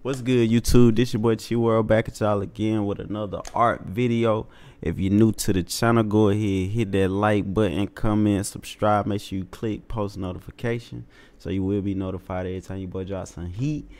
What's good, YouTube? This your boy Chi World back at y'all again with another art video. If you're new to the channel, go ahead, hit that like button, comment, subscribe. Make sure you click post notification so you will be notified every time your boy drops some heat.